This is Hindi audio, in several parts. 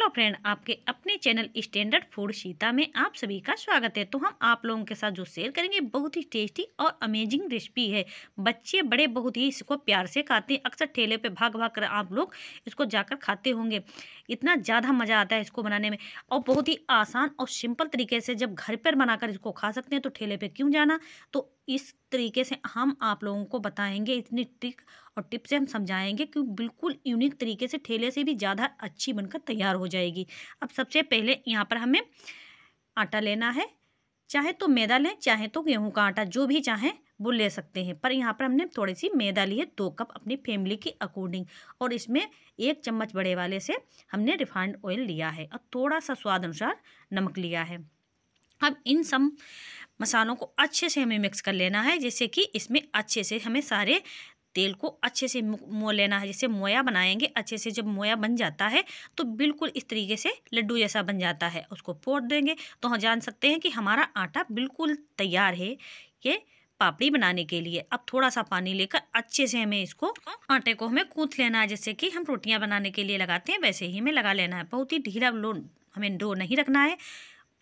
हेलो फ्रेंड, आपके अपने चैनल स्टैंडर्ड फ़ूड सीता में आप सभी का स्वागत है। तो हम आप लोगों के साथ जो शेयर करेंगे, बहुत ही टेस्टी और अमेजिंग रेसिपी है। बच्चे बड़े बहुत ही इसको प्यार से खाते हैं। अक्सर ठेले पे भाग भाग कर आप लोग इसको जाकर खाते होंगे। इतना ज़्यादा मज़ा आता है इसको बनाने में और बहुत ही आसान और सिंपल तरीके से जब घर पर बनाकर इसको खा सकते हैं तो ठेले पर क्यों जाना? तो इस तरीके से हम आप लोगों को बताएँगे, इतनी ट्रिक और टिप से हम समझाएँगे कि बिल्कुल यूनिक तरीके से ठेले से भी ज़्यादा अच्छी बनकर तैयार हो जाएगी। अब सबसे पहले यहाँ पर हमें आटा लेना है। चाहे तो मैदा लें, चाहे तो गेहूँ का आटा, जो भी चाहें, वो ले सकते हैं। पर यहाँ पर हमने थोड़ी सी मैदा ली है, दो कप अपनी फैमिली के अकॉर्डिंग। और इसमें एक चम्मच बड़े वाले से हमने रिफाइंड ऑयल लिया है। और थोड़ा सा स्वाद अनुसार नमक लिया है। अब इन सब मसालों को अच्छे से हमें मिक्स कर लेना है जैसे कि इसमें अच्छे से हमें सारे तेल को अच्छे से मो लेना है। जैसे मोया बनाएँगे, अच्छे से जब मोया बन जाता है तो बिल्कुल इस तरीके से लड्डू जैसा बन जाता है। उसको फोड़ देंगे। तो हम जान सकते हैं कि हमारा आटा बिल्कुल तैयार है ये पापड़ी बनाने के लिए। अब थोड़ा सा पानी लेकर अच्छे से हमें इसको आटे को हमें कूथ लेना है जैसे कि हम रोटियाँ बनाने के लिए लगाते हैं, वैसे ही हमें लगा लेना है। बहुत ही ढीला लो, हमें डो नहीं रखना है।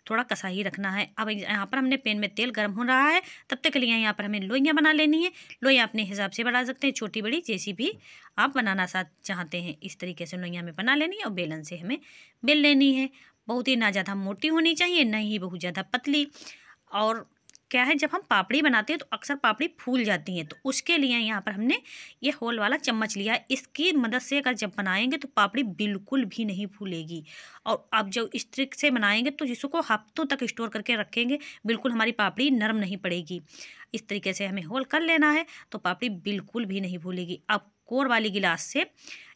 थोड़ा कसा ही रखना है। अब यहाँ पर हमने पेन में तेल गर्म हो रहा है। तब तक के लिए यहाँ पर हमें लोइयाँ बना लेनी है। लोइयाँ अपने हिसाब से बना सकते हैं। छोटी बड़ी जैसी भी आप बनाना साथ चाहते हैं। इस तरीके से लोइयाँ हमें बना लेनी है और बेलन से हमें बेल लेनी है। बहुत ही ना ज़्यादा मोटी होनी चाहिए, ना ही बहुत ज़्यादा पतली। और क्या है, जब हम पापड़ी बनाते हैं तो अक्सर पापड़ी फूल जाती हैं तो उसके लिए यहाँ पर हमने ये होल वाला चम्मच लिया है। इसकी मदद से अगर जब बनाएँगे तो पापड़ी बिल्कुल भी नहीं फूलेगी। और अब जब इस ट्रिक से बनाएँगे तो जिसको हफ्तों तक स्टोर करके रखेंगे, बिल्कुल हमारी पापड़ी नरम नहीं पड़ेगी। इस तरीके से हमें होल कर लेना है तो पापड़ी बिल्कुल भी नहीं फूलेगी। अब कोर वाली गिलास से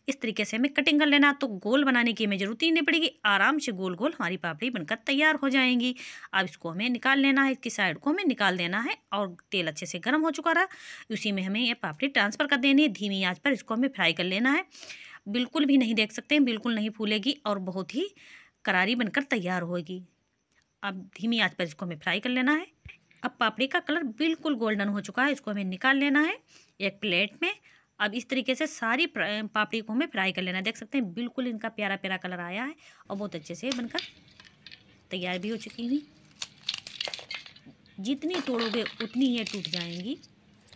इस तरीके से हमें कटिंग कर लेना। तो गोल बनाने की हमें ज़रूरत ही नहीं पड़ेगी। आराम से गोल गोल हमारी पापड़ी बनकर तैयार हो जाएँगी। अब इसको हमें निकाल लेना है। इसकी साइड को हमें निकाल देना है और तेल अच्छे से गर्म हो चुका रहा। उसी में हमें ये पापड़ी ट्रांसफ़र कर देनी है। धीमी आँच पर इसको हमें फ्राई कर लेना है। बिल्कुल भी नहीं देख सकते बिल्कुल नहीं फूलेगी और बहुत ही करारी बनकर तैयार होगी अब धीमी आँच पर इसको हमें फ्राई कर लेना है। अब पापड़ी का कलर बिल्कुल गोल्डन हो चुका है। इसको हमें निकाल लेना है। एक प्लेट में अब इस तरीके से सारी पापड़ी को हमें फ्राई कर लेना देख सकते हैं, बिल्कुल इनका प्यारा प्यारा कलर आया है और बहुत अच्छे से बनकर तैयार भी हो चुकी हुई जितनी तोड़ोगे उतनी ये टूट जाएँगी।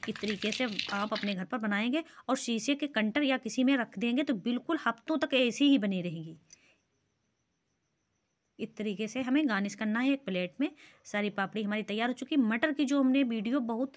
इस तरीके से आप अपने घर पर बनाएँगे और शीशे के कंटर या किसी में रख देंगे तो बिल्कुल हफ्तों तक ऐसी ही बनी रहेगी। इस तरीके से हमें गार्निश करना है एक प्लेट में। सारी पापड़ी हमारी तैयार हो चुकी मटर की जो हमने वीडियो बहुत,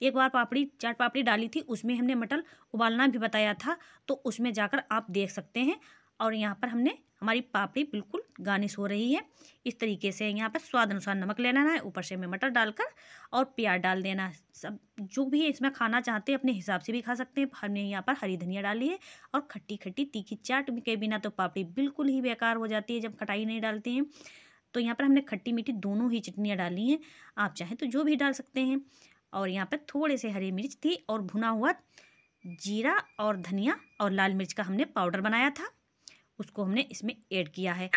एक बार पापड़ी, चाट पापड़ी डाली थी, उसमें हमने मटर उबालना भी बताया था तो उसमें जाकर आप देख सकते हैं। और यहाँ पर हमने हमारी पापड़ी बिल्कुल गार्निश हो रही है। इस तरीके से यहाँ पर स्वाद अनुसार नमक ले लेना है, ऊपर से हमें मटर डालकर और प्याज डाल देना है। सब जो भी इसमें खाना चाहते हैं, अपने हिसाब से भी खा सकते हैं। हमने यहाँ पर हरी धनिया डाली है और खट्टी खट्टी तीखी चाट के बिना तो पापड़ी बिल्कुल ही बेकार हो जाती है जब खटाई नहीं डालते हैं। तो यहाँ पर हमने खट्टी मीठी दोनों ही चटनियाँ डाली हैं। आप चाहें तो जो भी डाल सकते हैं। और यहाँ पर थोड़े से हरी मिर्च थी और भुना हुआ जीरा और धनिया और लाल मिर्च का हमने पाउडर बनाया था। उसको हमने इसमें ऐड किया है।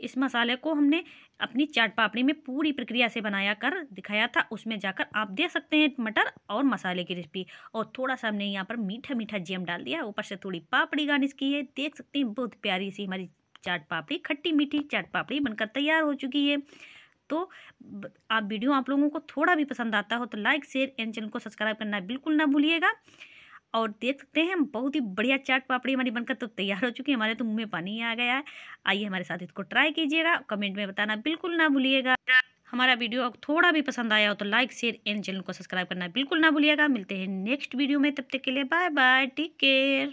इस मसाले को हमने अपनी चाट पापड़ी में पूरी प्रक्रिया से बनाया कर दिखाया था। उसमें जाकर आप देख सकते हैं मटर और मसाले की रेसिपी और थोड़ा सा हमने यहाँ पर मीठा मीठा जेम डाल दिया। ऊपर से थोड़ी पापड़ी गार्निश की है। देख सकते हैं, बहुत प्यारी सी हमारी चाट पापड़ी, खट्टी मीठी चाट पापड़ी बनकर तैयार हो चुकी है। तो आप वीडियो आप लोगों को थोड़ा भी पसंद आता हो तो लाइक शेयर एंड चैनल को सब्सक्राइब करना बिल्कुल ना भूलिएगा। और देख सकते हैं, बहुत ही बढ़िया चाट पापड़ी हमारी बनकर तो तैयार हो चुकी है। हमारे तो मुँह में पानी आ गया है। आइए हमारे साथ इसको ट्राई कीजिएगा। कमेंट में बताना बिल्कुल ना भूलिएगा। हमारा वीडियो थोड़ा भी पसंद आया हो तो लाइक, शेयर एंड चैनल को सब्सक्राइब करना बिल्कुल ना भूलिएगा। मिलते हैं नेक्स्ट वीडियो में। तब तक के लिए बाय बाय टेक केयर।